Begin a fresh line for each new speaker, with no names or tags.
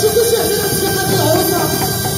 Deixa eu te servir na secretaria.